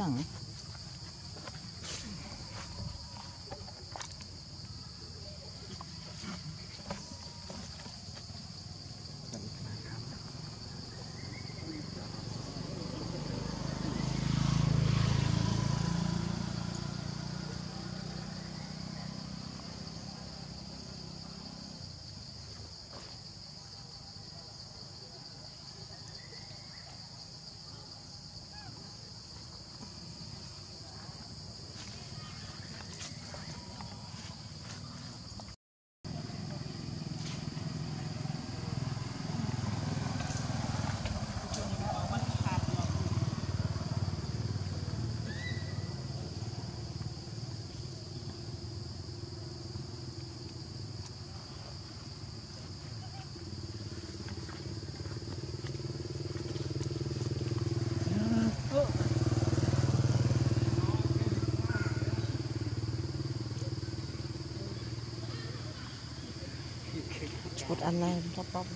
네. một anh em thấp bông